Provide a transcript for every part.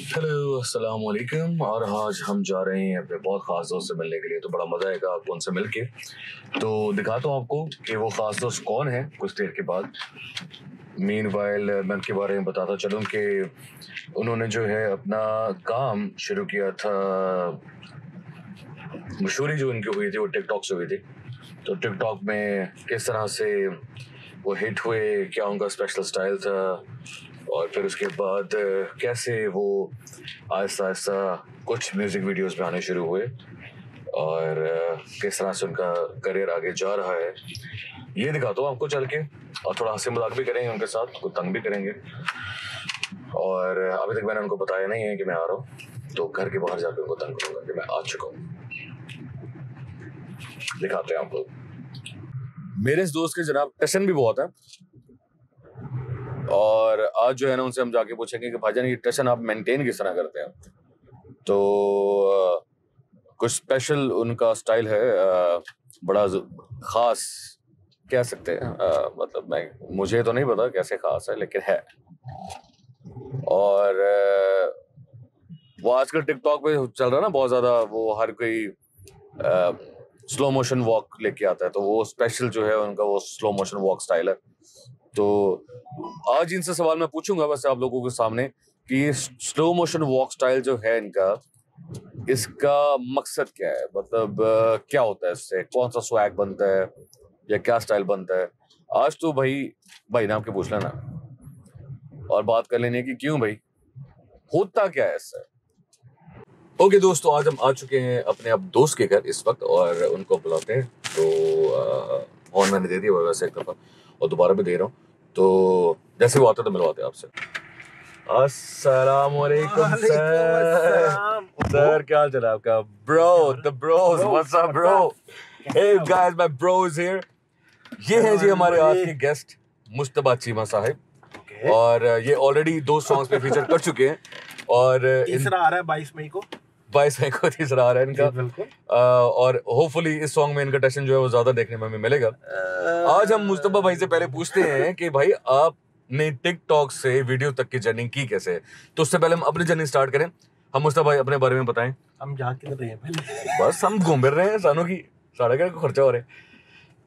Hello अस्सलाम वालेकुम और आज हम जा रहे हैं अपने बहुत ख़ास दोस्त से मिलने के लिए तो बड़ा मज़ा आएगा आपको उनसे मिल के तो दिखाता हूँ आपको कि वो ख़ास दोस्त कौन है कुछ देर के बाद। मीन वाइल मैं उनके बारे में बताता चलूँ कि उन्होंने जो है अपना काम शुरू किया था। मशहूरी जो उनकी हुई थी, वो टिकटॉक से हुई थी। तो टिकटॉक में किस तरह से वो हिट हुए, क्या उनका स्पेशल स्टाइल था और फिर उसके बाद कैसे वो आहिस्ता आहिस्ता कुछ म्यूज़िक वीडियोस में आने शुरू हुए और किस तरह से उनका करियर आगे जा रहा है, ये दिखाता हूँ आपको चल के। और थोड़ा हँसी मज़ाक भी करेंगे उनके साथ, कुछ तंग भी करेंगे। और, अभी तक मैंने उनको बताया नहीं है कि मैं आ रहा हूँ तो घर के बाहर जाकर उनको तंग करूँगा कि मैं आ चुका हूँ। दिखाते हैं आपको। मेरे इस दोस्त के जनाब टशन भी बहुत है। और आज जो है ना उनसे हम जाके पूछेंगे कि भाईजान ये टशन आप मेंटेन किस तरह करते हैं? तो कुछ स्पेशल उनका स्टाइल है बड़ा ख़ास कह सकते हैं। मतलब मैं, मुझे तो नहीं पता कैसे ख़ास है, लेकिन है। और वो आजकल टिकटॉक पे चल रहा है ना, बहुत ज़्यादा वो हर कोई स्लो मोशन वॉक लेके आता है तो वो स्पेशल जो है उनका वो स्लो मोशन वॉक स्टाइल है। तो आज इनसे सवाल मैं पूछूँगा वैसे आप लोगों के सामने कि स्लो मोशन वॉक स्टाइल जो है इनका, इसका मकसद क्या है? मतलब क्या होता है इससे? कौन सा स्वैग बनता है? या क्या स्टाइल बनता है? आज तो भाई भाई नाम के पूछ लेना। और बात कर लेने की क्यों भाई? होता क्या है इससे? ओके दोस्तों, आज हम आ चुके हैं अपने अब दोस्त के घर इस वक्त और उनको बुलाते हैं। तो फ़ोन मैंने दे दिया वैसे एक दफ़ा और दोबारा भी दे रहा हूँ। तो जैसे वो आते तो मिलवाते आपसे। अस्सलाम वालेकुम सर। सर क्या हाल चल आपका? Bro the bros what's up bro hey guys my bro is here ये है जी हमारे आज के गेस्ट मुस्तबा चीमा साहब। और ये ऑलरेडी दो सॉन्ग्स पे फीचर कर चुके हैं। और तीसरा आ रहा है बाईस मई को। बाईस मई को तीसरा आ रहा है इनका। और होपफुली इस सॉन्ग में इनका टशन जो है वो ज़्यादा देखने में हमें मिलेगा। आज हम मुस्तफ़ा भाई से पहले पूछते हैं कि भाई आप ने टिकटॉक से वीडियो तक की जर्नी की कैसे? तो उससे पहले हम अपनी जर्नी स्टार्ट करें। हम मुस्तफ़ा भाई अपने बारे में बताएँ। हम जा किधर रहे हैं पहले। बस हम घूम रहे हैं सानों की साढ़े का खर्चा हो रहा है।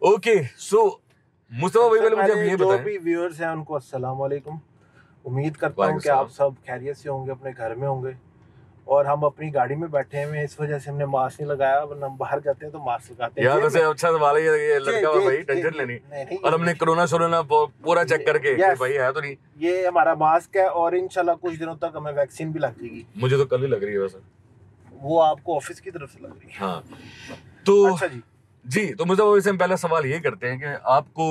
ओके सो मुस्तफ़ा भाई पहले मुझे ये बताएँ जो भी व्यूअर्स हैं उनको अस्सलाम वालेकुम। उम्मीद करता हूँ कि आप सब खैरियत से होंगे अपने घर में होंगे। और हम अपनी गाड़ी में बैठे हुए इस वजह से हमने मास्क नहीं लगाया। वरना हम बाहर जाते हैं तो मास्क लगाते हैं। यार वैसे अच्छा सवाल है ये लड़का हुआ भाई टेंशन लेनी। और हमने कोरोना सोरोना पूरा चेक करके भाई है तो नहीं। ये हमारा मास्क है और इंशाल्लाह कुछ दिनों तक हमें वैक्सीन भी लग जाएगी। मुझे तो कल ही लग रही है वैसे। वो आपको ऑफ़िस की तरफ़ से लग रही है। हाँ। तो अच्छा जी। जी तो मुझे वैसे हम पहला सवाल ये करते हैं कि आपको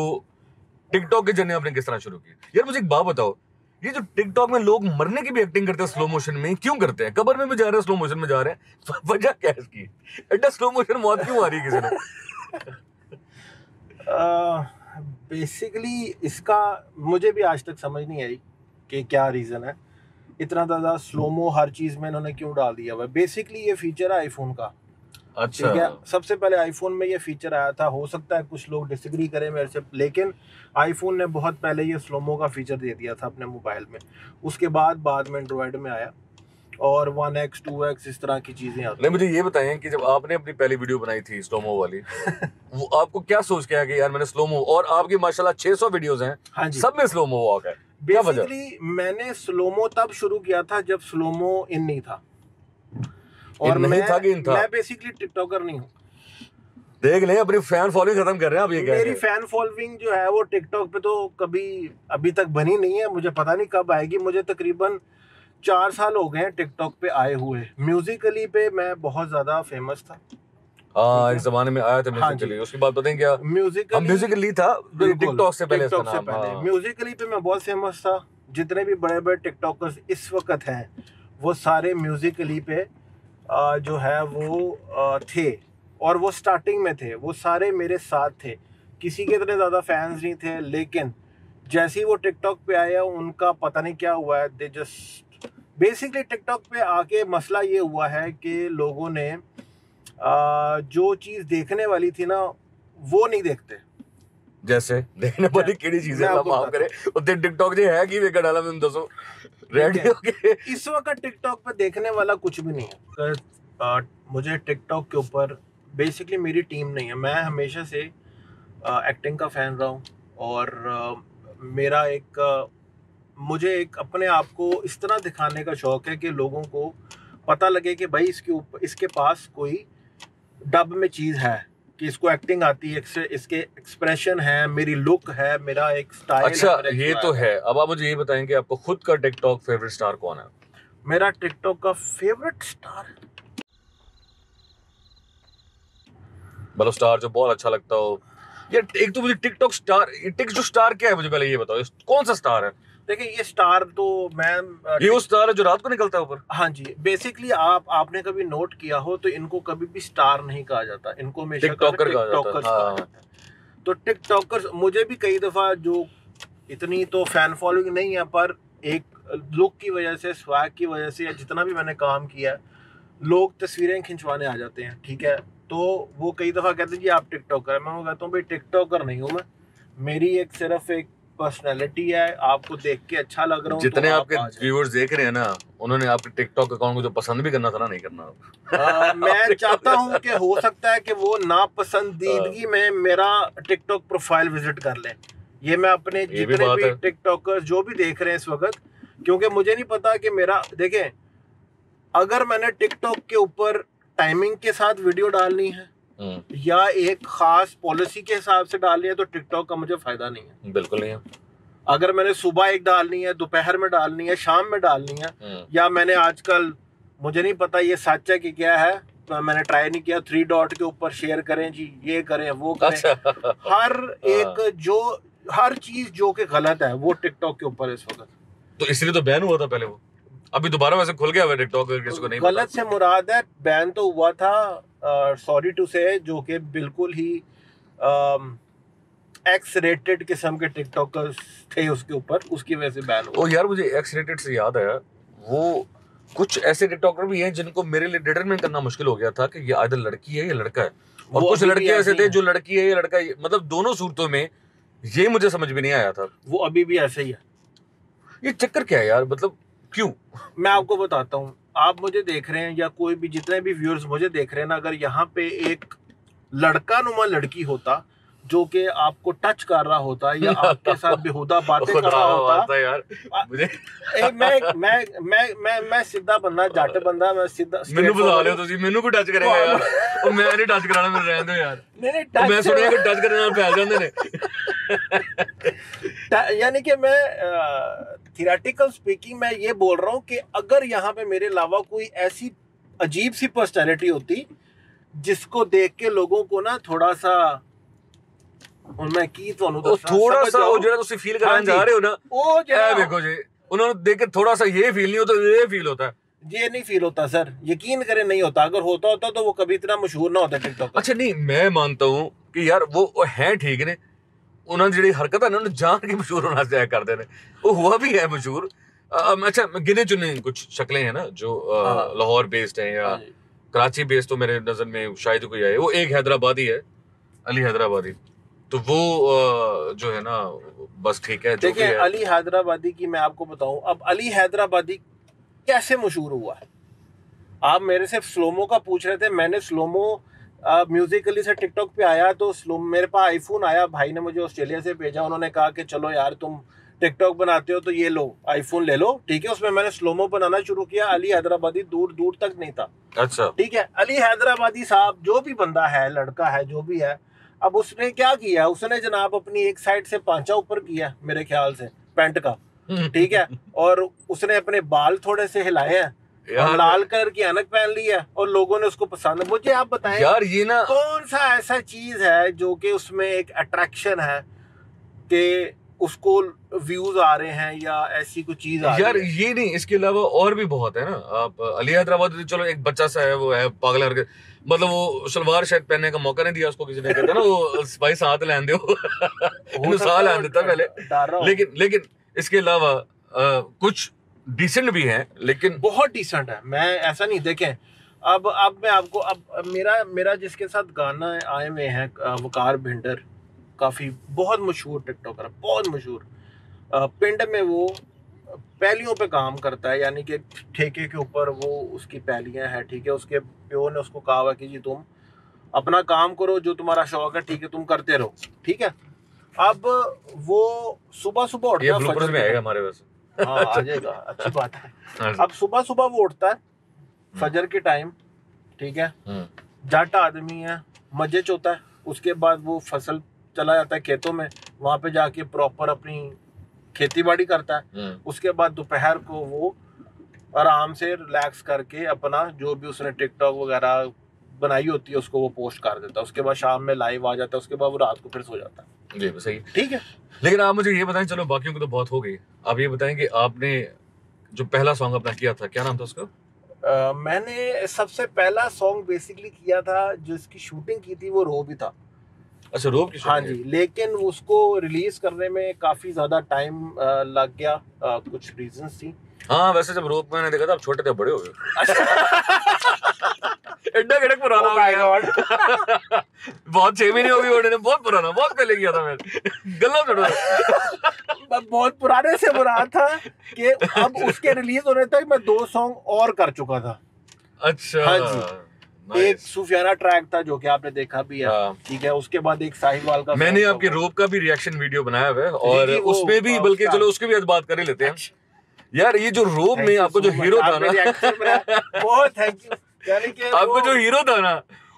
टिकटॉक की जर्नी आपने किस तरह शुरू की यार मुझे एक बात बताओ ये जो टिकटॉक में लोग मरने की भी एक्टिंग करते हैं स्लो मोशन में, क्यों करते हैं? कबर में भी जा रहे हैं स्लो मोशन में जा रहे हैं। वजह क्या है इसकी? एटा स्लो मोशन मौत क्यों आ रही है किसी ने? बेसिकली इसका मुझे भी आज तक समझ नहीं आई कि क्या रीज़न है। इतना ज़्यादा स्लोमो हर चीज़ में इन्होंने क्यों डाल दिया हुआ बेसिकली ये फीचर है आईफोन का। अच्छा। ठीक है? सबसे पहले आईफोन में ये फीचर आया था हो सकता है कुछ लोग डिसग्री करें मेरे से लेकिन आईफोन ने बहुत पहले ये स्लोमो का फीचर दे दिया था अपने मोबाइल में। उसके बाद बाद में एंड्रॉयड में आया और वन एक्स टू एक्स इस तरह की चीज़ें आती नहीं मुझे ये बताएँ कि जब आपने अपनी पहली वीडियो बनाई थी स्लोमो वाली वो आपको क्या सोच के आया कि यार मैंने स्लोमो और आपकी माशाल्लाह 600 वीडियोस हैं हाँ जी। सब में स्लोमो वॉक है बेसिकली मैंने स्लोमो तब शुरू किया था जब स्लोमो इन नहीं था। और नहीं मैं, था कि इन था? मैं बेसिकली टिकटॉकर नहीं हूँ। देख ले अपनी फ़ैन फॉलोइंग खत्म कर रहे हैं अब ये मेरी फ़ैन फॉलोइंग जो है वो टिकटॉक पे तो कभी अभी तक बनी नहीं है मुझे पता नहीं कब आएगी। मुझे तकरीबन चार साल हो गए हैं टिकटॉक पे आए हुए। म्यूजिकली पे मैं बहुत ज़्यादा फ़ेमस था। हाँ एक जमाने में आया था म्यूजिकली हाँ उसकी बात बताएँ क्या? म्यूजिकली हाँ, म्यूजिकली था टिकटॉक से पहले टिकटॉक से पहले। म्यूजिकली हाँ। पे मैं बहुत फ़ेमस था। जितने भी बड़े बड़े टिकटॉकर्स इस वक्त हैं वो सारे म्यूजिकली पे जो है वो थे और वो स्टार्टिंग में थे। वो सारे मेरे साथ थे। किसी के इतने ज़्यादा फैंस नहीं थे लेकिन जैसे ही वो टिकटॉक पे आए उनका पता नहीं क्या हुआ है। दे जस्ट बेसिकली टिकटॉक पे आके मसला ये हुआ है कि लोगों ने जो चीज़ देखने वाली थी ना वो नहीं देखते। जैसे देखने वाली केड़ी चीज़ माफ़ करे। और टिकटॉक जे है की वे डाला मैं दसो रेडी है। हो इस वक्त टिकटॉक पे देखने वाला कुछ भी नहीं है। आ, मुझे टिकटॉक के ऊपर बेसिकली मेरी टीम नहीं है। मैं हमेशा से एक्टिंग का फ़ैन रहा हूँ और आ, मेरा एक आ, मुझे एक अपने आप को इस तरह दिखाने का शौक है कि लोगों को पता लगे कि भाई इसके ऊपर इसके पास कोई डब में चीज़ है। कि इसको एक्टिंग आती है इसके एक्सप्रेशन है मेरी लुक है मेरा एक स्टाइल अच्छा ये तो है। अब आप मुझे ये बताएँ कि आपको खुद का टिकटॉक फेवरेट स्टार कौन है? मेरा टिकटॉक का फेवरेट स्टार मतलब स्टार जो बहुत अच्छा लगता हो। यार एक तो मुझे टिकटॉक स्टार टिक जो स्टार क्या है मुझे पहले ये बताओ कौन सा स्टार है? देखिए ये स्टार तो मैं ये वो स्टार है जो रात को निकलता है ऊपर? हाँ जी बेसिकली आप आपने कभी नोट किया हो तो इनको कभी भी स्टार नहीं कहा जाता। इनको हमेशा टिकटॉकर कहा जाता हाँ। है। तो टिकटॉकर्स मुझे भी कई दफ़ा जो इतनी तो फ़ैन फॉलोइंग नहीं है पर एक लुक की वजह से स्वैग की वजह से या जितना भी मैंने काम किया लोग तस्वीरें खिंचवाने आ जाते हैं ठीक है? तो वो कई दफ़ा कहते हैं जी आप टिकटॉकर हैं। मैं वो कहता हूँ भाई टिकटॉकर नहीं हूँ मैं। मेरी एक सिर्फ़ एक पर्सनैलिटी है आपको देख के अच्छा लग रहा हूँ जितने तो आपके व्यूअर्स देख रहे हैं ना उन्होंने आपके टिकटॉक अकाउंट को जो पसंद भी करना था ना नहीं करना। आ, मैं चाहता हूँ कि हो सकता है कि वो नापसंदीदगी में मेरा टिकटॉक प्रोफ़ाइल विज़िट कर लें। ये मैं अपने भी जितने भी है। टिकटॉकर्स जो भी देख रहे हैं इस वक्त क्योंकि मुझे नहीं पता कि मेरा देखें अगर मैंने टिकटॉक के ऊपर टाइमिंग के साथ वीडियो डालनी है या एक खास पॉलिसी के हिसाब से डालनी है तो टिकटॉक का मुझे फ़ायदा नहीं है। बिल्कुल नहीं है। अगर मैंने सुबह एक डालनी है दोपहर में डालनी है शाम में डालनी है हम्म, या मैंने आजकल मुझे नहीं पता ये सच है कि क्या है तो मैंने ट्राई नहीं किया थ्री डॉट के ऊपर शेयर करें जी ये करें वो करें। अच्छा। हर एक जो हर चीज़ जो कि गलत है वो टिकटॉक के ऊपर इस वक्त। तो इसलिए तो बैन हुआ था पहले वो। अभी दोबारा वैसे खुल गया टिकटॉक गलत से मुराद है बैन तो हुआ था सॉरी टू से जो कि बिल्कुल ही एक्स रेटेड किस्म के टिकटॉकर्स थे उसके ऊपर उसकी वजह से बैन हुआ। यार मुझे एक्स रेटेड से याद आया वो कुछ ऐसे टिकटॉकर भी हैं जिनको मेरे लिए डिटरमिन करना मुश्किल हो गया था कि ये आइदर लड़की है या लड़का है। और कुछ लड़के ऐसे ऐसे थे जो लड़की है या लड़का है मतलब दोनों सूरतों में ये मुझे समझ में नहीं आया था। वो अभी भी ऐसे ही है। ये चक्कर क्या है यार मतलब क्यों? मैं आपको बताता हूँ आप मुझे देख रहे हैं या कोई भी जितने भी व्यूअर्स मुझे देख रहे हैं ना अगर यहाँ पे एक लड़का नुमा लड़की होता जो कि आपको टच कर रहा होता या आपके साथ बेहुदा बातें कर रहा होता होता यार मुझे ए, मैं मैं मैं मैं मैं सीधा बंदा जट बंदा मैं सीधा ਮੈਨੂੰ ਬੁਲਾ ਲਿਓ ਤੁਸੀਂ ਮੈਨੂੰ ਕੋਈ ਟੱਚ ਕਰੇਗਾ ਯਾਰ ਉਹ ਮੈਂ ਨਹੀਂ ਟੱਚ ਕਰਾਣਾ ਮੈਨੂੰ ਰਹਿਣ ਦਿਓ ਯਾਰ नहीं नहीं ਉਹ ਮੈਂ touch- ਸੁਣਿਆ ਕਿ ਟੱਚ ਕਰਨ ਨਾਲ ਫੈਲ ਜਾਂਦੇ ਨੇ टा- यानी कि मैं थियोरेटिकल स्पीकिंग मैं ये बोल रहा हूँ कि अगर यहाँ पे मेरे अलावा कोई ऐसी अजीब सी पर्सनैलिटी होती जिसको देख के लोगों को ना थोड़ा सा ਹੁਣ ਮੈਂ ਕੀ ਤੁਹਾਨੂੰ ਉਹ ਦੱਸਾਂ ਥੋੜਾ ਸਮਝ ਸਾ ਜਾਓ। ਉਹ ਜਿਹੜਾ ਤੁਸੀਂ ਫੀਲ ਕਰਾਉਣ ਹਾਂਜੀ। ਜਾ ਰਹੇ ਹੋ ਨਾ ਉਹ ਇਹ ਜਿਹੜਾ देखो जी उन्होंने देख के थोड़ा सा ये फील नहीं होता ये फील होता है ये नहीं फील होता सर यकीन करें नहीं होता अगर होता होता तो वो कभी इतना मशहूर ना होता टिकटॉक अच्छा नहीं मैं मानता हूँ कि यार वो वो हैं ठीक ने ਉਹਨਾਂ ਦੀ ਜਿਹੜੀ ਹਰਕਤ ਹੈ ਨਾ ਉਹਨੂੰ ਜਾਣ ਕੇ ਮਸ਼ਹੂਰ ਹੋਣਾ ਚਾਹਿਆ ਕਰਦੇ ਨੇ ਉਹ हुआ भी है मशहूर अम, अच्छा गिने चुने कुछ शक्लें हैं ना जो अ, हाँ। लाहौर बेस्ड हैं या कराची बेस्ड तो मेरे नजर में शायद कोई आए वो एक हैदराबादी है अली हैदराबादी तो वो अ, जो है ना बस ठीक है जो भी देखिए है अली हैदराबादी की मैं आपको बताऊं अब अली हैदराबादी कैसे मशहूर हुआ है आप मेरे से स्लोमो का पूछ रहे थे मैंने स्लोमो म्यूजिकली से टिकटॉक पे आया तो स्लो मेरे पास आईफोन आया भाई ने मुझे ऑस्ट्रेलिया से भेजा उन्होंने कहा कि चलो यार तुम टिकटॉक बनाते हो तो ये लो आईफोन ले लो ठीक है? उसमें मैंने स्लोमो बनाना शुरू किया अली हैदराबादी दूर दूर तक नहीं था। अच्छा। ठीक है? अली हैदराबादी साहब जो भी बंदा है लड़का है जो भी है अब उसने क्या किया? उसने जनाब अपनी एक साइड से पांचा ऊपर किया मेरे ख्याल से पैंट का। ठीक है? और उसने अपने बाल थोड़े से हिलाए हैं और यार लाल कलर की ऐनक पहन ली है और लोगों ने उसको पसंद मुझे आप बताएँ यार ये ना कौन सा ऐसा चीज़ है जो कि उसमें एक अट्रैक्शन है कि उसको व्यूज़ आ रहे हैं या ऐसी कोई चीज़ आ यार रही है? ये नहीं इसके अलावा और भी बहुत है ना। आप अली हैदराबाद तो चलो एक बच्चा सा है वो है पागल हरकत। मतलब वो सलवार शायद पहनने का मौका नहीं दिया उसको किसी ने कहते ना वो भाई साथ लैन दो। है लैन देता पहले। लेकिन लेकिन इसके अलावा कुछ डिसेंट भी हैं लेकिन बहुत डिसेंट है। मैं ऐसा नहीं देखें अब अब मैं आपको अब मेरा मेरा जिसके साथ गाना आए हुए हैं वकार भिंडर काफ़ी बहुत मशहूर टिकटॉकर बहुत मशहूर। पिंड में वो पैलियों पे काम करता है यानी कि ठेके के ऊपर वो उसकी पैलियाँ हैं ठीक है? उसके प्यो ने उसको कहा हुआ कि जी तुम अपना काम करो जो तुम्हारा शौक है ठीक है तुम करते रहो ठीक है? अब वो सुबह सुबह उठता है में आएगा हमारे वैसे हाँ आ जाएगा अच्छी बात है। हाँ अब सुबह सुबह वो उठता है फजर के टाइम ठीक है? हम्म, जाट आदमी है मज़े च होता है उसके बाद वो फ़सल चला जाता है खेतों में वहाँ पे जाके प्रॉपर अपनी खेती बाड़ी करता है। हम्म, उसके बाद दोपहर को वो आराम से रिलैक्स करके अपना जो भी उसने टिकटॉक वगैरह बनाई होती है उसको वो पोस्ट कर देता है। उसके बाद शाम में लाइव आ जाता है उसके बाद वो रात को फिर सो जाता है। जी सही। ठीक है? लेकिन आप मुझे ये बताएँ चलो बाकियों को तो बहुत हो गई। आप ये बताएँ कि आपने जो पहला सॉन्ग अपना किया था क्या नाम था उसका? अ, मैंने सबसे पहला सॉन्ग बेसिकली किया था जिसकी शूटिंग की थी वो रो भी था। अच्छा रोब की हाँ जी लेकिन उसको रिलीज़ करने में काफ़ी ज़्यादा टाइम लग गया अ, कुछ रीजंस थी। हाँ वैसे जब रोब मैंने देखा था आप छोटे थे बड़े हो गए। एड्डा गड़क पुराना Oh हो गया। बहुत छह महीने हो गए उन्होंने बहुत पुराना बहुत पहले किया था मैंने गला छोड़ो। बहुत पुराने से बुरा था कि अब उसके रिलीज़ होने तक मैं दो सॉन्ग और कर चुका था। अच्छा। हाँ जी। एक सूफियाना ट्रैक था जो कि आपने देखा भी है। हाँ। ठीक है उसके बाद एक साहिवाल का मैंने आपके। रोब का भी रिएक्शन वीडियो बनाया हुआ है और उसमें भी बल्कि चलो उसके भी बात कर ही लेते हैं। यार ये जो रोब में आपको जो हीरो था ना। बहुत थैंक यू आपको जो हीरो था ना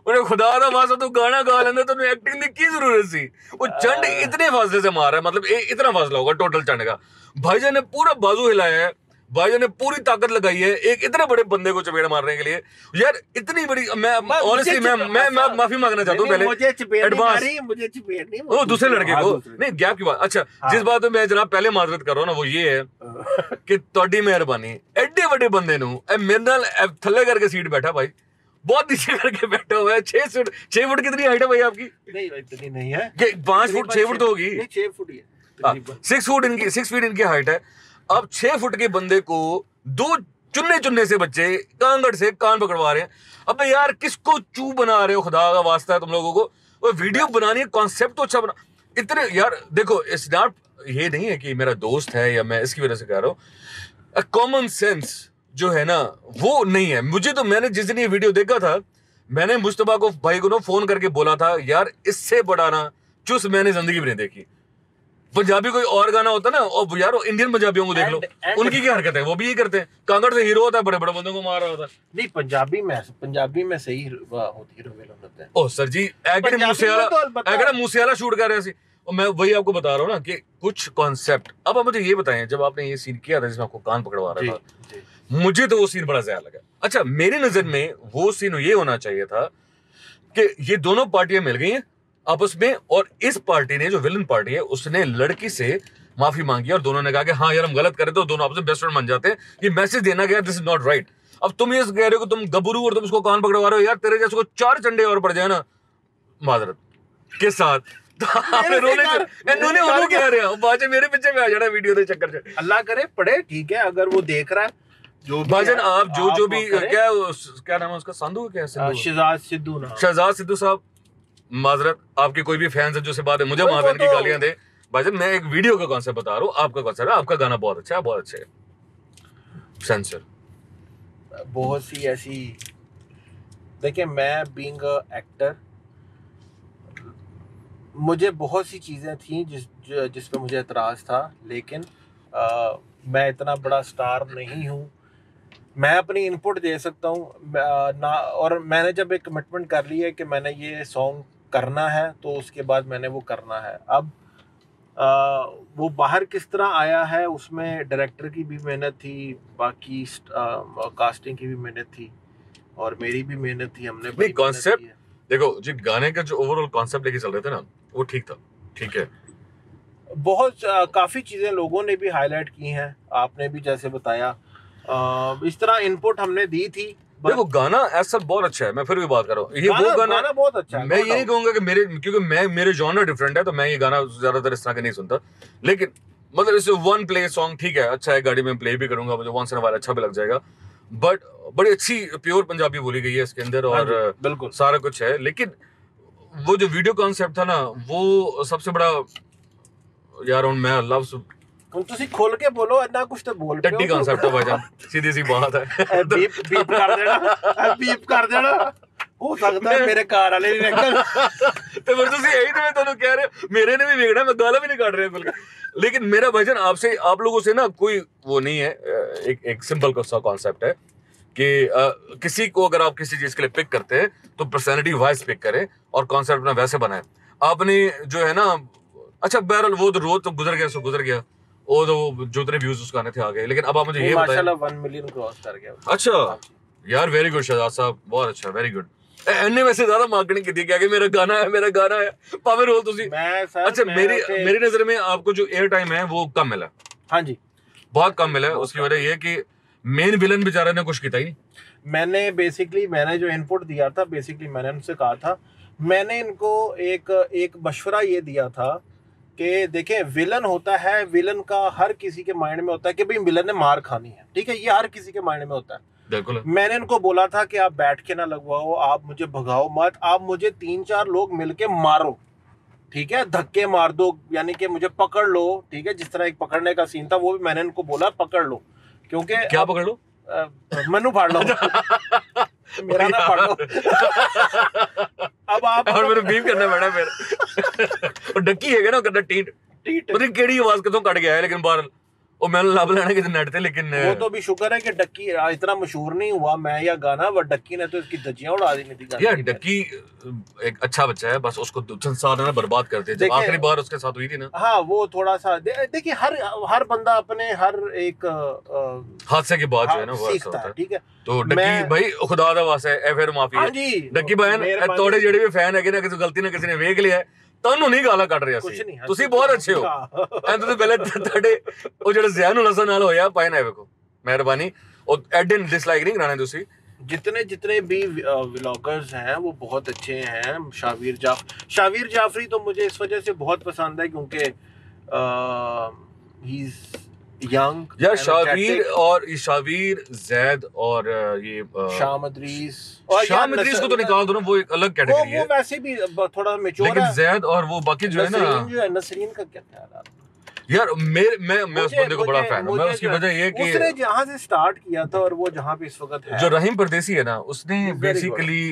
उन्हें खुदा था वास्ता तो गाना गा लेंदा तो एक्टिंग की की ज़रूरत थी वो चंड इतने फासले से मार रहा है मतलब ए, इतना फासला होगा टोटल चंड का भाईजान ने पूरा बाजू हिलाया है भाईजान ने पूरी ताकत लगाई है एक इतने बड़े बंदे को चपेड़ मारने के लिए यार इतनी बड़ी मैं मैं- ऑनेस्टली मुझे मैं चपेड़- मैं मैं ऐसा- माफी मांगना चाहता हूँ नहीं, पहले मुझे चपेड़ नहीं Advance. मारी मुझे चपेड़ नहीं वो दूसरे लड़के हाँ, को दूसरे। नहीं गैप की बात अच्छा हाँ। जिस बात पे मैं जनाब पहले माजरत कर रहा हूँ ना वो ये है ਕਿ ਤੁਹਾਡੀ ਮਿਹਰਬਾਨੀ ਐਡੇ ਵੱਡੇ ਬੰਦੇ ਨੂੰ ਇਹ ਮੇਰੇ ਨਾਲ ਇਹ ਥੱਲੇ ਕਰਕੇ ਸੀਟ बैठा भाई बहुत नीचे करके बैठा हुआ है छह फुट छह फुट कितनी हाइट है भाई आपकी नहीं इतनी नहीं है कि पांच फुट तकरीबन छह फुट तो होगी नहीं छह फुट ही है तकरीबन। सिक्स फुट इनकी सिक्स फीट इनकी हाइट है अब छह फुट के बंदे को दो चुन्ने चुन्ने से बच्चे कांगड़ से कान पकड़वा रहे हैं। अब यार, किसको चू बना रहे हो? खुदा का वास्ता है तुम लोगों को। वो वीडियो बनानी है कॉन्सेप्ट तो अच्छा बना। इतने यार, देखो इट्स नॉट ये नहीं है कि मेरा दोस्त है या मैं इसकी वजह से कह रहा हूँ। कॉमन सेंस जो है ना, वो नहीं है। मुझे तो मैंने जिस दिन ये वीडियो देखा था, मैंने मुश्तबा को, भाई को ना फ़ोन करके बोला था, यार, इससे बड़ा ना चुस मैंने ज़िंदगी में नहीं देखी। पंजाबी कोई और गाना होता ना और यार इंडियन पंजाबियों को देख लो। उनकी क्या हरकत है? वो भी ये करते हैं। कांगड़ से हीरो होता है बड़े बड़े बंदों को मार रहा होता है। नहीं पंजाबी में पंजाबी में सही होती हैं ओ सर जी एगड़े मूसेवाला तो एगड़े मूसेवाला शूट कर रहे थे और मैं वही आपको बता रहा हूँ ना कि कुछ कॉन्सेप्ट अब आप मुझे ये बताएँ जब आपने ये सीन किया था जिसमें आपको कान पकड़वा रहा था मुझे तो वो सीन बड़ा ज़्यादा लगा। अच्छा मेरी नज़र में वो सीन ये होना चाहिए था कि ये दोनों पार्टियाँ मिल गई हैं। आपस में और इस पार्टी ने जो विलन पार्टी है उसने लड़की से माफ़ी मांगी और दोनों ने कहा कि हाँ यार हम गलत करे तो दोनों आपस में बेस्ट फ्रेंड बन जाते हैं। ये मैसेज देना गया दिस इज़ नॉट राइट अब तुम ये कह रहे हो तुम गबरू और तुम उसको कान पकड़वा रहे हो यार तेरे जैसे को चार चंडे और पड़ जाए ना माजरत के साथ। अल्लाह करे पढ़े ठीक है अगर वो देख रहा है जो भाईजान आप जो जो भी क्या क्या नाम है उसका? संधू क्या? शहजाद सिद्धू शहजाद सिद्धू साहब। माजरत आपके कोई भी फैंस है जो से बात है मुझे माँ बहन की तो- गालियाँ दे। भाईजान मैं एक वीडियो का कॉन्सेप्ट बता रहा हूँ आपका कॉन्सेप्ट है आपका गाना बहुत अच्छा है बहुत अच्छा है। सेंसर बहुत सी ऐसी देखिए मैं बीइंग एक्टर मुझे बहुत सी चीज़ें थी जिस जिस पे मुझे एतराज़ था लेकिन आ, मैं इतना बड़ा स्टार नहीं हूँ। मैं अपनी इनपुट दे सकता हूँ ना और मैंने जब एक कमिटमेंट कर ली है कि मैंने ये सॉन्ग करना है तो उसके बाद मैंने वो करना है। अब आ, वो बाहर किस तरह आया है उसमें डायरेक्टर की भी मेहनत थी बाकी कास्टिंग की भी मेहनत थी और मेरी भी मेहनत थी हमने बड़ी मेहनत concept- की है। देखो जी गाने का जो ओवरऑल कॉन्सेप्ट लेके चल रहे थे ना वो ठीक था ठीक है। बहुत आ, काफ़ी चीज़ें लोगों ने भी हाईलाइट की हैं आपने भी जैसे बताया। आ, इस तरह इनपुट हमने दी थी देखो गाना ऐसा बहुत अच्छा है मैं फिर भी बात कर रहा हूँ। ये गाना, वो गाना गाना बहुत अच्छा है मैं ये नहीं। कहूँगा कि मेरे क्योंकि मैं मेरे जॉनर डिफरेंट है तो मैं ये गाना ज़्यादातर इस तरह का नहीं सुनता। लेकिन मतलब इसे वन प्ले सॉन्ग ठीक है अच्छा है गाड़ी में प्ले भी करूँगा मुझे वन वाला अच्छा भी लग जाएगा। बट बड़ी अच्छी प्योर पंजाबी बोली गई है इसके अंदर हाँ और बिल्कुल। सारा कुछ है। लेकिन वो जो वीडियो कॉन्सेप्ट था ना वो सबसे बड़ा यार मैं लफ्ज ਹੁਣ ਤੁਸੀਂ ਖੁੱਲ ਕੇ ਬੋਲੋ ਇੰਨਾ ਕੁਝ ਤਾਂ ਬੋਲ टट्टी कॉन्सेप्ट है भाईजान सीधी सी बात है ਬੀਪ ਬੀਪ ਕਰ ਦੇਣਾ ਬੀਪ ਕਰ ਦੇਣਾ ਹੋ ਸਕਦਾ ਹੈ ਮੇਰੇ ਕਾਰ ਵਾਲੇ ਵੀ ਵੇਖਣ तो फिर तुसी यही तो मैं ਤੁਹਾਨੂੰ ਕਹਿ ਰਿਹਾ मेरे ने भी वेखना मैं गाला भी नहीं काट रहा खुल के लेकिन मेरा भाईजान आपसे आप लोगों से ना कोई वो नहीं है अ, एक एक सिंपल सा कॉन्सेप्ट है कि अ, किसी को अगर आप किसी चीज के लिए पिक करते हैं तो पर्सनैलिटी वाइज पिक करें और कॉन्सेप्ट अपना वैसे बनाएं आपने जो है ना अच्छा बहरहाल वो तो रोज तो गुजर गया सो गुजर गया वो तो जो इतने व्यूज उसके आने थे आ गए लेकिन अब आप मुझे ये बताएं माशाल्लाह 1 मिलियन क्रॉस कर गया अच्छा यार वेरी गुड शहजाद साहब बहुत अच्छा वेरी गुड ਇਹਨੇ ਵੈਸੇ ਜ਼ਿਆਦਾ ਮਾਰਕੀਟਿੰਗ ਕੀਤੀ ਕਿ ਮੇਰਾ ਗਾਣਾ है मेरा गाना है ਭਾਵੇਂ ਰੋਲ ਤੁਸੀਂ मैं सर अच्छा मैं मेरी उसे- मेरी नजर में आपको जो एयर टाइम है वो कम मिला हाँ जी बहुत कम मिला है उसकी वजह ये है कि मेन विलन बेचारे ने कुछ किया ही नहीं मैंने बेसिकली मैंने जो इनपुट दिया था बेसिकली मैंने उनसे कहा था मैंने इनको एक एक मशवरा ये दिया था कि देखें विलन होता है विलन का हर किसी के माइंड में होता है कि भाई विलन ने मार खानी है ठीक है? ये हर किसी के माइंड में होता है। बिल्कुल। मैंने इनको बोला था कि आप बैठ के ना लगवाओ आप मुझे भगाओ मत आप मुझे तीन चार लोग मिलके मारो ठीक है? धक्के मार दो यानी कि मुझे पकड़ लो ठीक है? जिस तरह एक पकड़ने का सीन था वो भी मैंने इनको बोला पकड़ लो क्योंकि क्या पकड़ लो? मनु फाड़ लो। मेरा ना पढ़ो लो। अब आप और मेरे बीम करना पैना फिर। और डक्की है ना करना टीट टीट। पता केड़ी आवाज़ कितों कट गया है लेकिन बाहर और मैं लब लेना कि नेट थे लेकिन वो तो भी शुक्र है कि डक्की इतना मशहूर नहीं हुआ मैं या गाना बट डक्की ने तो इसकी धज्जियाँ उड़ा दी थी यार डक्की एक अच्छा बच्चा है बस उसको संसार ने बर्बाद कर दिया जब आखिरी बार उसके साथ हुई थी ना। हाँ वो थोड़ा सा देखिए हर हर बंदा अपने हर एक हादसे के बाद जो है ना वो सीखता है ठीक है? तो डक्की भाई खुदा दा वास्ता है ए फिर माफ़ी है। हाँ डक्की बहन थोड़े जेड़े भी फ़ैन है कि ना किसी गलती ना किसी ने देख लिया है ਤੁਹਾਨੂੰ ਨਹੀਂ ਗਾਲਾਂ ਕੱਢ ਰਿਹਾ ਕੁਛ ਸੀ ਨਹੀਂ ਤੁਸੀਂ ਬਹੁਤ ਅੱਛੇ ਹੋ ਐਂ ਤੁਸੀਂ ਪਹਿਲੇ ਤੁਹਾਡੇ ਉਹ ਜਿਹੜਾ ਜ਼ੈਨ ਉਲ ਹਸਨ ਨਾਲ ਹੋਇਆ ਪਾਇਨ ਹੈ ਵੇਖੋ ਮਿਹਰਬਾਨੀ ਉਹ ਐਡਨ ਡਿਸਲਾਈਕ ਨਹੀਂ ਕਰਾਣੇ ਤੁਸੀਂ जितने जितने भी व्लॉगर्स हैं वो बहुत अच्छे हैं शावीर जाफ शावीर जाफरी तो मुझे इस वजह से बहुत पसंद है क्योंकि ही इज यंग यार शावीर और ये शावीर जैद और ये शाम अदरीस। शाम को तो निकाल दो ना वो एक अलग कैटेगरी वो वैसे भी थोड़ा मेच्योर लेकिन जैद और वो बाकी जो है ना नसरीन जो है नसरीन का क्या ख्याल है यार मेरे मैं मैं उस बंदे को बड़ा फ़ैन हूँ। मैं उसकी वजह ये कि उसने जहाँ से स्टार्ट किया था और वो जहाँ पे इस वक्त है। जो रहीम परदेसी है ना उसने बेसिकली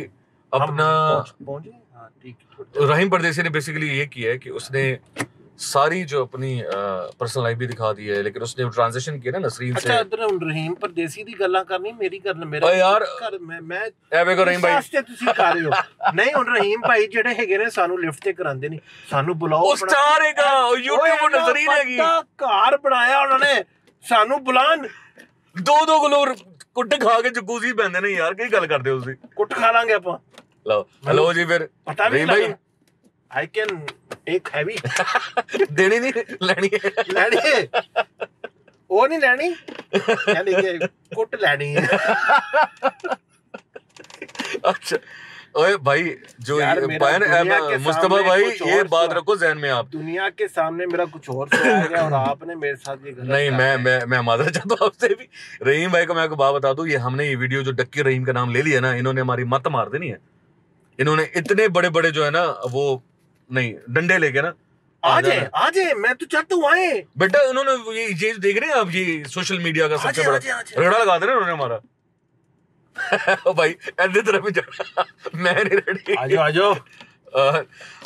अपना हाँ है, रहीम परदेसी ने बेसिकली ये किया है कि उसने सारी जो अपनी पर्सनल लाइफ भी दिखा दी है लेकिन उसने ट्रांजिशन किया ना नसरीन से अच्छा इधर ਹੁਣ ਰਹੀਮ ਪਰਦੇਸੀ ਦੀ ਗੱਲਾਂ ਕਰਨੀ ਮੇਰੀ ਕਰਨ ਮੇਰਾ ਓਏ ਯਾਰ। ਕਰ- ਮੈਂ ਮੈਂ ਐ ਵੇਖੋ ਰਹੀਮ ਭਾਈ ਵਾਸਤੇ ਤੁਸੀਂ ਕਰ ਰਹੇ ਹੋ ਨਹੀਂ ਹੁਣ ਰਹੀਮ ਭਾਈ ਜਿਹੜੇ ਹੈਗੇ ਨੇ ਸਾਨੂੰ ਲਿਫਟ ਤੇ ਕਰਾਉਂਦੇ ਨਹੀਂ ਸਾਨੂੰ ਬੁਲਾਓ ਉਹ ਸਟਾਰ ਹੈਗਾ ਉਹ ਓਏ YouTube ਇੰਨਾ ਨਜ਼ਰੀਨ ਹੈਗੀ ਵੱਡਾ ਘਰ ਬਣਾਇਆ ਉਹਨਾਂ ਨੇ ਸਾਨੂੰ ਬੁਲਾਣ ਦੋ ਦੋ ਕਿਲੋ ਕੁੱਟ ਖਾ ਕੇ ਜਕੂਜ਼ੀ ਪੈਂਦੇ ਨੇ ਯਾਰ ਕੀ ਗੱਲ ਕਰਦੇ ਹੋ ਤੁਸੀਂ ਕੁੱਟ ਖਾ ਲਾਂਗੇ ਆਪਾਂ ਲਓ ਹੈਲੋ ਜੀ ਫਿਰ ਪਤਾ ਵੀ ਰਹੀਮ ਭਾਈ ਆਈ ਕੈਨ ਇੱਕ ਹੈਵੀ ਦੇਣੀ ਨਹੀਂ ਲੈਣੀ ਹੈ ਲੈਣੀ ਹੈ ਉਹ ਨਹੀਂ ਲੈਣੀ ਯਾਨੀ ਕਿ ਕੁੱਟ ਲੈਣੀ ਹੈ अच्छा ओए भाई जो यार, ये मेरा बयान दुनिया के मुस्तफा सामने भाई कुछ ये और बात सा- रखो जहन में आप दुनिया के सामने मेरा कुछ और सोचा गया और आपने मेरे साथ ये गलत नहीं कहा मैं है। मैं मैं माजरत चाहता हूँ आपसे भी रहीम भाई को मैं आपको बात बता दूं ये हमने ये वीडियो जो डक्की रहीम का नाम ले लिया ना इन्होंने हमारी मत मार देनी है इन्होंने इतने बड़े बड़े जो है ना वो नहीं डंडे लेके ना। आज है मैं तो चाहता हूँ आए। बेटा उन्होंने ये ये देख रहे हैं आप ये सोशल मीडिया का सबसे बड़ा रगड़ा लगा दे उन्होंने हमारा। भाई ऐसे तरफ़ ही जाना। मैं नहीं रेडी आजो आजो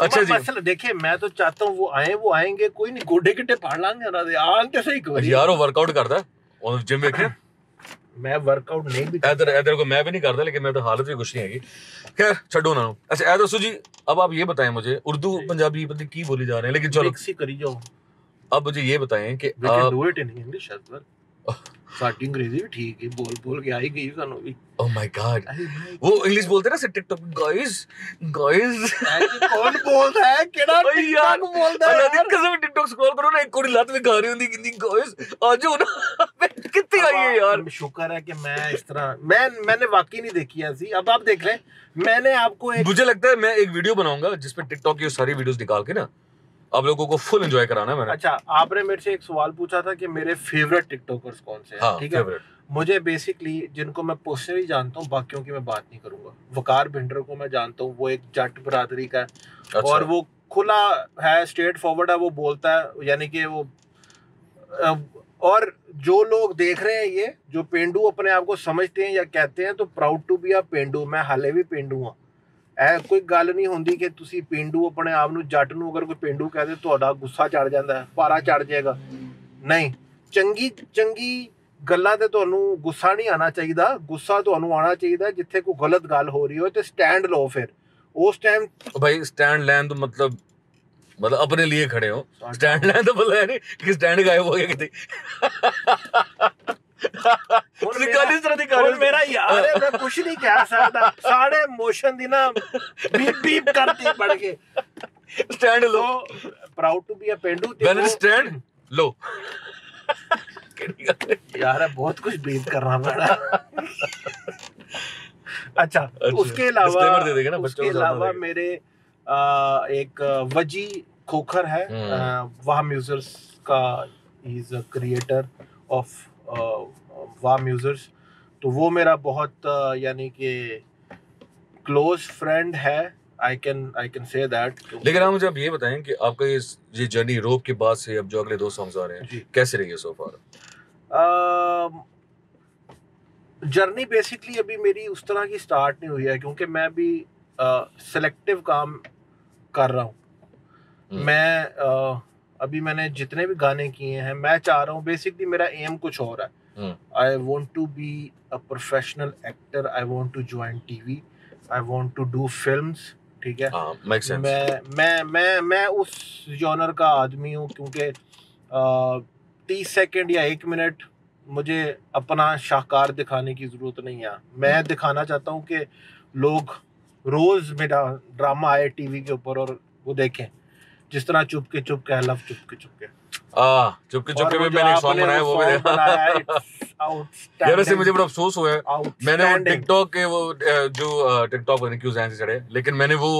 अच्छा जी। मसल देखिए मैं तो चाहता हूँ वो आए वो आएँगे कोई नहीं गोडे गिट्टे फाड़ लांगे ना आते सही यार वर्कआउट करता है। और जिम में मैं वर्कआउट नहीं भी ਇਧਰ ਇਧਰ को मैं भी नहीं करता लेकिन मेरी तो हालत भी कुछ नहीं हैगी खैर छोड़ो ना अच्छा ए दोस्तों जी अब आप ये बताएं मुझे उर्दू पंजाबी पता नहीं की बोली जा रहे हैं लेकिन चलो मिक्स ही करी जाओ अब मुझे ये बताएं कि we can आप do it in english as well ਸਾਡੀ ਅੰਗਰੇਜ਼ੀ ਵੀ ਠੀਕ ਹੈ ਬੋਲ ਬੋਲ ਕੇ ਆਈ ਗਈ ਸਾਨੂੰ ਵੀ ओह माय गॉड ਅਰੇ ਭਾਈ वो इंग्लिश बोलते हैं ना से टिकटॉक गाइस गाइस ਕੌਣ ਬੋਲਦਾ ਹੈ ਕਿਹੜਾ ਓਏ ਯਾਰ TikTok ਬੋਲਦਾ ਹੈ अल्लाह दी ਯਾਰ? कसम टिकटॉक स्क्रॉल करो ना एक कुड़ी लत में खा रही होंदी कितनी गाइस आज हो ना कितनी आई है यार अब शुक्र है कि मैं इस तरह मैं मैंने वाकई नहीं देखी ऐसी अब आप देख लें मैंने आपको एक मुझे लगता है मैं एक वीडियो बनाऊंगा जिसपे टिकटॉक की सारी वीडियोस निकाल के ना आप लोगों को फुल एंजॉय कराना है मैंने। अच्छा आपने मेरे से एक सवाल पूछा था कि मेरे फेवरेट टिकटॉकर्स कौन से हैं हाँ, ठीक है? मुझे बेसिकली जिनको मैं पर्सनली जानता हूँ बाकियों की मैं बात नहीं करूँगा। वकार भिंडर को मैं जानता हूँ वो एक जट बरादरी का है। अच्छा। और वो खुला है स्ट्रेट फॉरवर्ड है वो बोलता है यानी कि वो और जो लोग देख रहे हैं ये जो पेंडू अपने आप को समझते हैं या कहते हैं तो proud to be a pendu मैं हाले भी पेंडू हूँ। ਇਹ ਕੋਈ ਗੱਲ ਨਹੀਂ ਹੁੰਦੀ ਕਿ ਤੁਸੀਂ ਪਿੰਡੂ ਆਪਣੇ ਆਪ ਨੂੰ ਜੱਟ ਨੂੰ ਅਗਰ ਕੋਈ ਪਿੰਡੂ ਕਹਦੇ ਤੁਹਾਡਾ ਗੁੱਸਾ ਚੜ ਜਾਂਦਾ ਪਾਰਾ ਚੜ ਜਾਏਗਾ। ਨਹੀਂ ਚੰਗੀ ਚੰਗੀ ਗੱਲਾਂ ਤੇ ਤੁਹਾਨੂੰ ਗੁੱਸਾ ਨਹੀਂ ਆਣਾ ਚਾਹੀਦਾ। ਗੁੱਸਾ ਤੁਹਾਨੂੰ ਆਣਾ ਚਾਹੀਦਾ ਜਿੱਥੇ ਕੋਈ ਗਲਤ ਗੱਲ ਹੋ ਰਹੀ ਹੋਵੇ ਤੇ ਸਟੈਂਡ ਲਓ ਫਿਰ। ਉਸ ਟਾਈਮ ਭਾਈ ਸਟੈਂਡ ਲੈਣ ਤੋਂ ਮਤਲਬ ਮਤਲਬ ਆਪਣੇ ਲਈ ਖੜੇ ਹੋ। ਸਟੈਂਡ ਲੈਣ ਤੋਂ ਬੋਲਿਆ ਨਹੀਂ ਕਿ ਸਟੈਂਡ ਗਾਇਬ ਹੋ ਗਿਆ ਕਿਤੇ। कितनी ਤੁਸੀਂ ਗੱਲ ਇਸ ਤਰ੍ਹਾਂ ਦੀ ਕਰ ਰਹੇ ਹੁਣ ਹੋ। ਮੇਰਾ ਯਾਰ ਹੈ ਮੈਂ ਕੁਝ ਨਹੀਂ ਕਹਿ ਸਕਦਾ ਸਾਰੇ ਇਮੋਸ਼ਨ ਦੀ ਨਾ ਬੀਪ ਬੀਪ ਕਰਦੀ ਪੜ ਕੇ stand low so proud to be a ਪੇਂਡੂ ਤੇ बैनर ਉਹ- स्टैंड लो किहड़ी गल है? यार है बहुत कुछ बीप करना पड़ा अच्छा अच्छा, उसके अलावा disclaimer दे देंगे ना, बच्चों उसके को समझना अलावा पड़ेगा। मेरे आ, एक वजी खोखर है हम्म। आ, वाह म्यूजर्स का इज अ क्रिएटर ऑफ वाह म्यूजर्स तो वो मेरा बहुत यानी कि क्लोज फ्रेंड है। I can I can say that लेकिन आप मुझे अब ये बताएँ कि आपका ये ये जर्नी रोप के बाद से अब जो अगले दो सॉन्ग्स आ रहे हैं कैसे रही है सो फार जर्नी बेसिकली अभी मेरी उस तरह की स्टार्ट नहीं हुई है क्योंकि मैं भी सिलेक्टिव काम कर रहा हूँ। हम्म। मैं अभी मैंने जितने भी गाने किए हैं मैं चाह रहा हूँ बेसिकली मेरा एम कुछ और है। I want to be a professional actor I want to join T V I want to do film ठीक है? सेंस मैं मैं मैं मैं उस जॉनर का आदमी हूँ क्योंकि तीस सेकेंड या एक मिनट मुझे अपना शाहकार दिखाने की ज़रूरत नहीं है। मैं दिखाना चाहता हूँ कि लोग रोज़ मेरा ड्रामा आए टीवी के ऊपर और वो देखें। जिस तरह चुपके चुप के लव चुपके चुप के आ चुपके चुपके में मैंने एक सॉन्ग बनाया वो है, it's यार ऐसे मुझे बड़ा अफसोस हुआ है। मैंने वो. टिकटॉक के वो जो टिकटॉक पर क्यों से चढ़े लेकिन मैंने वो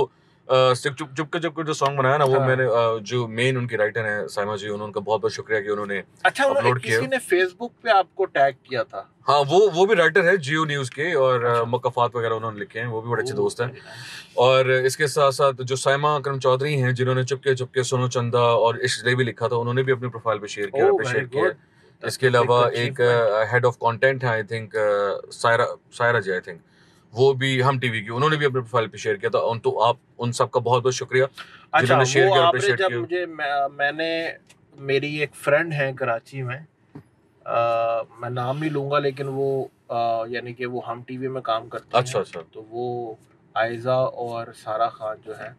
चुप चुप चुपके चुपके जो सॉन्ग बनाया ना वो हाँ। मैंने जो मेन उनके राइटर हैं साइमा जी उन्होंने उनका बहुत बहुत शुक्रिया कि उन्होंने अच्छा upload किया। किसी ने फेसबुक पे आपको टैग किया था? हाँ वो वो भी राइटर है जियो न्यूज़ के और अच्छा। मकफात वगैरह उन्होंने लिखे हैं वो भी बड़े अच्छे दोस्त हैं। और इसके साथ साथ जो साइमा अकरम चौधरी हैं जिन्होंने चुपके चुपके सोनू चंदा और इश्क भी लिखा था उन्होंने भी अपनी प्रोफ़ाइल पे शेयर किया अप्रिशिएट किया। इसके अलावा एक हेड ऑफ़ कंटेंट है I think Saira Saira ji I think वो भी हम टीवी की उन्होंने भी अपने प्रोफ़ाइल पे शेयर किया था उन तो आप उन सबका बहुत बहुत शुक्रिया अच्छा वो किया और आपने जब किया। मुझे मैं, मैंने मेरी एक फ्रेंड है कराची में आ, मैं नाम नहीं लूँगा लेकिन वो यानी कि वो हम टीवी में काम करते अच्छा हैं। अच्छा तो वो आयजा और सारा खान जो है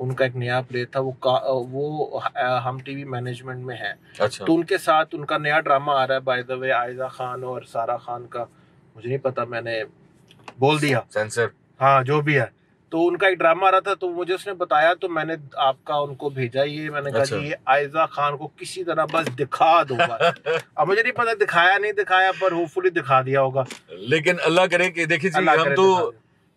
उनका एक नया प्ले था वो का, वो हम टीवी मैनेजमेंट में है। अच्छा। तो उनके साथ उनका नया ड्रामा आ रहा है by the way Aiza Khan और सारा खान का मुझे नहीं पता मैंने बोल दिया। सेंसर हाँ जो भी है। तो उनका एक ड्रामा आ रहा था तो मुझे उसने बताया तो मैंने आपका उनको भेजा ये मैंने कहा अच्छा। ये आयजा खान को किसी तरह बस दिखा दो अब मुझे नहीं पता दिखाया नहीं दिखाया पर होपफुली दिखा दिया होगा। लेकिन अल्लाह करे कि देखिए जी हम तो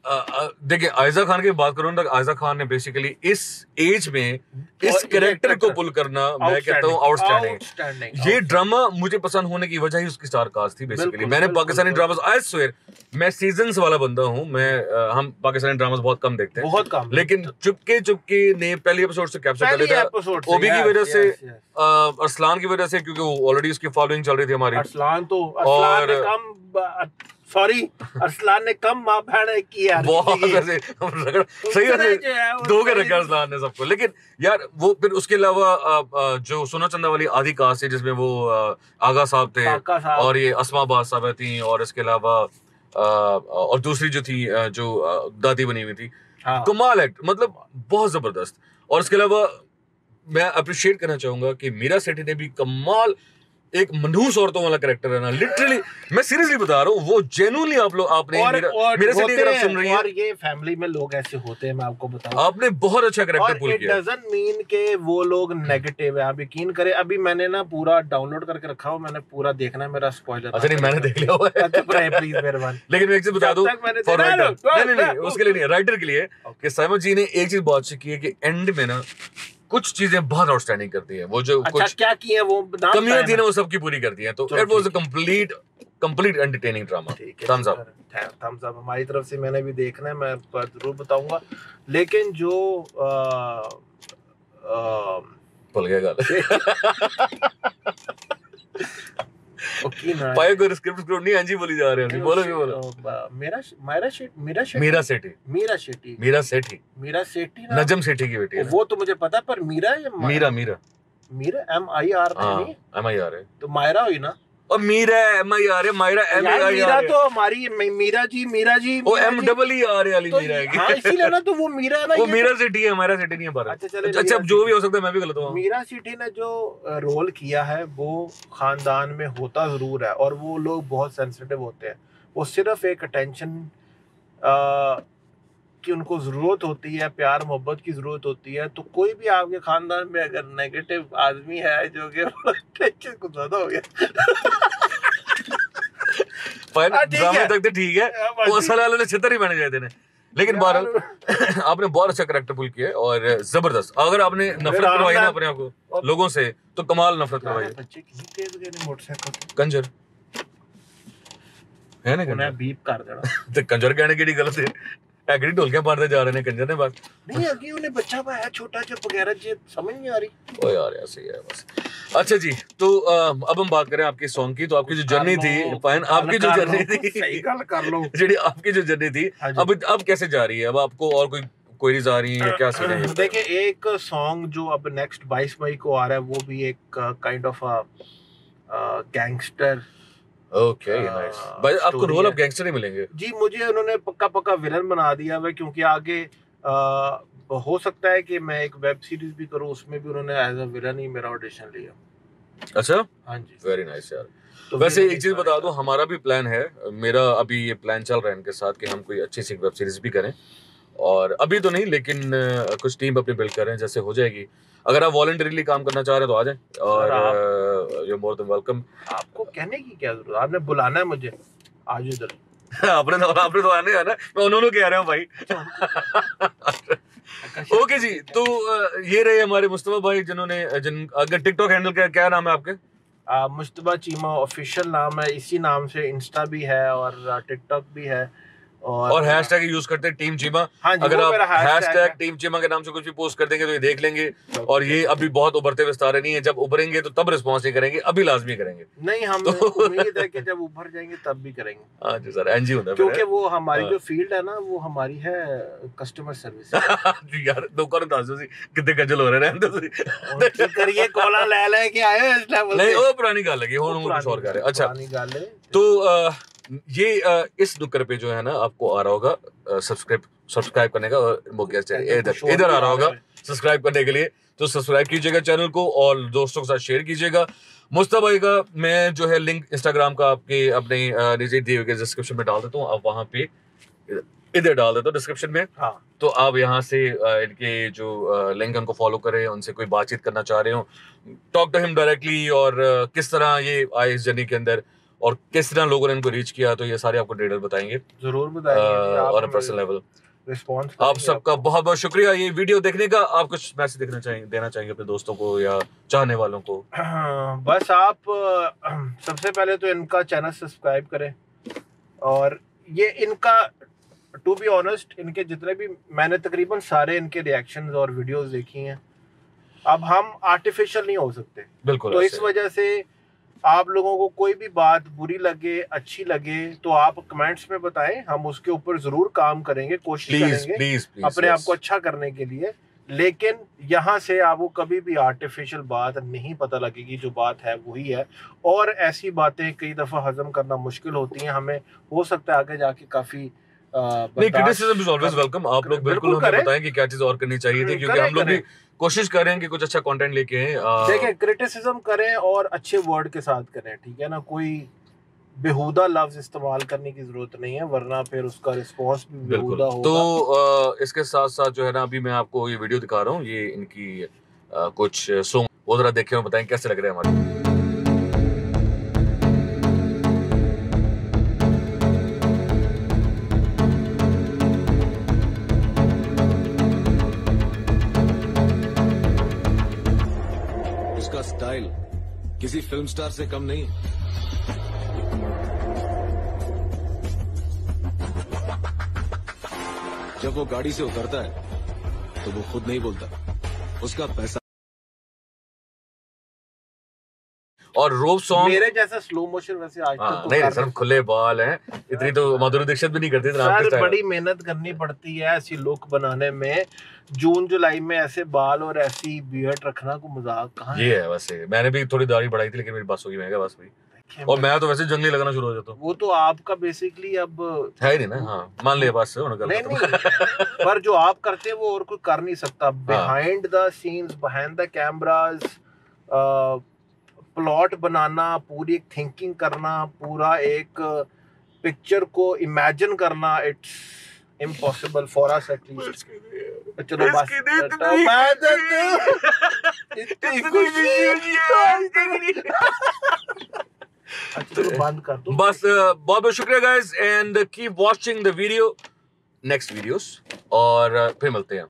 देखिए आयजा खान की बात करूँ तो आयजा खान ने बेसिकली इस एज में इस कैरेक्टर को पुल करना मैं कहता हूँ आउटस्टैंडिंग ये ड्रामा मुझे पसंद होने की वजह ही उसकी स्टार कास्ट थी बेसिकली मैंने पाकिस्तानी। ड्रामास आई स्वेयर मैं सीजन्स वाला बंदा हूँ मैं हम पाकिस्तानी ड्रामास बहुत कम देखते हैं। बहुत कम। लेकिन चुपके चुपके ने पहले एपिसोड से कैप्चर कर लिया ओबी की वजह से अरसलान की वजह से क्योंकि ऑलरेडी उसकी फॉलोइंग चल रही थी हमारी। अरसलान तो अरसलान ने और- कम सॉरी अरसलान ने कम माँ बहन की यार। बहुत ऐसे रगड़ सही है दो के रखा अरसलान ने सबको। लेकिन यार वो फिर उसके अलावा जो सोना चंदा वाली आधी कास्ट है जिसमें वो आगा साहब थे और ये असमा बाद साहब थी और इसके अलावा और दूसरी जो थी जो दादी बनी हुई थी। हाँ। कमाल एक्ट मतलब बहुत ज़बरदस्त। और इसके अलावा मैं अप्रिशिएट करना चाहूँगा कि मीरा सेठी ने भी कमाल एक मनहूस औरतों वाला कैरेक्टर है ना। लिटरली मैं सीरियसली बता रहा हूँ वो जेन्युइनली आप लोग आपने और मेरा और मेरे से अगर आप सुन रही और हैं ये फैमिली में लोग ऐसे होते हैं मैं आपको बताऊँ। आपने बहुत अच्छा कैरेक्टर और पुल इट किया डजंट मीन के वो लोग नेगेटिव है आप यकीन करें अभी मैंने ना पूरा डाउनलोड करके रखा हुआ मैंने पूरा देखना है मेरा स्पॉइलर अच्छा नहीं मैंने देख लिया हुआ है। प्लीज़ मेहरबानी। लेकिन मैं एक चीज़ बता दूँ फॉर राइटर नहीं नहीं नहीं उसके लिए नहीं राइटर के लिए कि साइमन जी ने एक चीज़ बहुत अच्छी की है कि एंड में ना कुछ चीज़ें बहुत आउटस्टैंडिंग करती है। वो जो अच्छा कुछ क्या की है? वो कमियाँ थी ना? वो सबकी पूरी करती है। तो it was a complete complete complete entertaining drama thumbs up thumbs up हमारी तरफ़ से मैंने भी देखना है मैं ज़रूर बताऊँगा। लेकिन जो आ, आ, भूल गया को स्क्रिप्ट स्क्रिप्ट नहीं अंजी बोली जा रहे हैं अभी बोलो भी बोलो मेरा मेरा शेट मेरा शेट मेरा सेठी मेरा सेठी मेरा सेठी मेरा सेठी नजम सेठी की बेटी वो तो मुझे पता पर मीरा या Meera Meera. Meera M I R हाँ नहीं? एम आई आर है। तो मायरा हुई ना? और मीरा एम आई आर है मायरा एम आई मीरा तो हमारी मीरा जी मीरा जी वो एम डबल ई आर वाली तो मीरा है। हाँ इसीलिए ना तो वो मीरा है ना वो मीरा सिटी है हमारा सिटी नहीं है भारत। अच्छा, चले अच्छा अब जो भी हो सकता है मैं भी गलत तो हूँ मीरा सिटी ने जो रोल किया है वो खानदान में होता ज़रूर है और वो लोग बहुत सेंसिटिव होते हैं। वो सिर्फ़ एक अटेंशन की उनको ज़रूरत होती है प्यार मोहब्बत की ज़रूरत होती है तो कोई भी आपके खानदान में अगर नेगेटिव आदमी है जो कि टेंशन कुछ ज़्यादा हो गया। हाँ, ड्रामे तक तो ठीक है। हाँ, वो असल वाले ने छितर ही हैं लेकिन बहरहाल आपने बहुत अच्छा करेक्टर पुल किया है और ज़बरदस्त। अगर आपने नफरत करवाई ना अपने आप को लोगों से तो कमाल नफरत करवाई। है। कंजर। है ना कंजर? बीप कर देना। तो कंजर कहने की गलत है। एग्री ढोलकियां मारते जा रहे हैं कंजर ने बस नहीं अगे उन्हें बच्चा पाया छोटा जो वगैरह जी समझ नहीं आ रही ओ यार ऐसे ही है बस अच्छा जी तो अ, अब हम बात करें आपके सॉन्ग की तो आपकी जो जर्नी थी फाइन आपकी जो जर्नी सही थी गल कर लो ਜਿਹੜੀ आपकी जो जर्नी थी हाँ जी। अब अब कैसे जा रही है अब आपको और कोई क्वेरीज आ रही हैं या क्या सीन है देखिए एक सॉन्ग जो अब नेक्स्ट 22 मई को आ रहा है वो भी एक kind of gangster okay nice भाई आपको रोल है। अब गैंगस्टर ही मिलेंगे? जी मुझे उन्होंने पक्का पक्का विलन बना दिया है क्योंकि आगे आ, हो सकता है कि मैं एक वेब सीरीज़ भी करूँ उसमें भी उन्होंने एज अ विलन ही मेरा ऑडिशन लिया। अच्छा? हाँ जी। वेरी नाइस यार। तो वैसे एक चीज़ बता दूँ हमारा भी प्लान है मेरा अभी ये प्लान चल रहा है इनके साथ कि हम कोई अच्छी सी वेब सीरीज़ भी करें। और अभी तो नहीं लेकिन कुछ टीम अपनी बिल्ड करें जैसे हो जाएगी। अगर आप वॉलंटरीली काम करना चाह रहे हैं तो आ जाएँ। और यू मोर देन वेलकम आपको कहने की क्या ज़रूरत आपने बुलाना है मुझे। आज इधर। आपने तो आपने तो आने है ना मैं उन्होंने कह रहा हूँ भाई। ओके जी तो ये रहे हमारे मुस्तफ़ा भाई जिन्होंने जिन अगर टिकटॉक हैंडल का क्या नाम है आपके? मुश्तबा चीमा ऑफिशियल नाम है। इसी नाम से इंस्टा भी है और टिकटॉक भी है। और और हैशटैग यूज़ करते हैं टीम चीमा हाँ अगर आप हैशटैग टीम चीमा के नाम से कुछ भी पोस्ट कर देंगे तो ये देख लेंगे और ये अभी बहुत उभरते हुए सितारे नहीं है जब उभरेंगे तो तब रिस्पॉन्स नहीं करेंगे अभी लाजमी करेंगे नहीं हम तो- उम्मीद है कि जब उभर जाएँगे तब भी करेंगे हाँ जी सर एनजी होता है क्योंकि वो हमारी हाँ। जो फ़ील्ड है ना वो हमारी है कस्टमर सर्विस। यार दुकान दस दो सी कितने गज़ल हो रहे हैं दो। करिए कोला ले ले के आए हो इस level नहीं पे। वो पुरानी गल लगी वो हूँ कुछ और कर रहे हैं। पुरानी- ये अ, इस नुक्कर पे जो है ना आपको आ रहा होगा सब्सक्राइब सब्सक्राइब करने का और इधर इधर आ रहा होगा। सब्सक्राइब करने के लिए। तो सब्सक्राइब कीजिएगा चैनल को और दोस्तों के साथ शेयर कीजिएगा। मुस्ता भाई का मैं जो है लिंक इंस्टाग्राम का आपके अपने नीचे दिए हुए डिस्क्रिप्शन में डाल देता हूँ। आप वहाँ पे इधर- इधर डाल देता हूँ डिस्क्रिप्शन में। हाँ। तो आप यहाँ से इनके जो लिंक उनको फॉलो करें उनसे कोई बातचीत करना चाह रहे हो। टॉक टू हिम डायरेक्टली और किस तरह ये आए इस जर्नी के अंदर? और किस तरह लोगों ने इनको रीच किया तो ये सारे आपको डिटेल बताएँगे। ज़रूर बताइए और पर्सनल लेवल रिस्पॉन्स आप सबका बहुत बहुत शुक्रिया। ये वीडियो देखने का आप कुछ मैसेज देखना चाहिए देना चाहेंगे अपने दोस्तों को या चाहने वालों को? बस आप सबसे पहले तो इनका चैनल सब्सक्राइब करें। और ये इनका टू बी ऑनेस्ट इनके जितने भी मैंने तकरीबन सारे इनके रिएक्शंस और वीडियोस देखी हैं। अब हम आर्टिफिशियल नहीं हो सकते। बिल्कुल तो इस। वजह से आप लोगों को कोई भी बात बुरी लगे अच्छी लगे तो आप कमेंट्स में बताएँ हम उसके ऊपर ज़रूर काम करेंगे कोशिश करेंगे प्लीज़ प्लीज़ अपने आप को अच्छा करने के लिए। लेकिन यहाँ से आपको कभी भी आर्टिफिशियल बात नहीं पता लगेगी जो बात है वही है। और ऐसी बातें कई दफ़ा हजम करना मुश्किल होती हैं। हमें हो सकता है आगे जाके काफ़ी नहीं क्रिटिसिज्म इज़ ऑलवेज वेलकम आप लोग बिल्कुल हमें बताएँ कि क्या चीज़ और करनी चाहिए थी क्योंकि हम लोग भी कोशिश कर रहे हैं कि कुछ अच्छा कंटेंट लेके आएँ देखें क्रिटिसिज्म करें और अच्छे वर्ड के साथ करें ठीक है ना? कोई बेहुदा लफ्ज इस्तेमाल करने की ज़रूरत नहीं है वरना फिर उसका रिस्पॉन्स भी बेहुदा तो होगा अ, इसके साथ साथ जो है ना अभी मैं आपको ये वीडियो दिखा रहा हूँ ये इनकी कुछ सॉन्ग वो जरा देखें और बताएँ कैसे लग रहे हैं हमारे। किसी फ़िल्म स्टार से कम नहीं। जब वो गाड़ी से उतरता है तो वो खुद नहीं बोलता। उसका पैसा और रोप सॉन्ग मेरे जैसा स्लो मोशन वैसे आज हाँ तक तो नहीं सर खुले बाल हैं। इतनी तो माधुरी दीक्षित भी नहीं करती सर। बड़ी मेहनत करनी पड़ती है ऐसी लुक बनाने में। जून जुलाई में ऐसे बाल और ऐसी बियर्ड रखना को मज़ाक कहाँ है ये है? बस ये। मैंने भी थोड़ी दाढ़ी बढ़ाई थी लेकिन मेरी बात होगी मैं क्या बस भाई। और मैं तो वैसे जंगली लगना शुरू हो जाता हूँ। वो तो आपका बेसिकली अब है ही नहीं ना हाँ। मान लिया बस से नहीं नहीं। पर जो आप करते हैं वो और कोई कर नहीं सकता। हाँ। Behind the scenes behind the cameras plot बनाना पूरी एक थिंकिंग करना पूरा एक पिक्चर को इमेजिन करना it's impossible for us at least चलो बस मैं इतनी खुशी बंद कर दो। बस बहुत बहुत शुक्रिया guys and keep watching the video next videos और फिर मिलते हैं।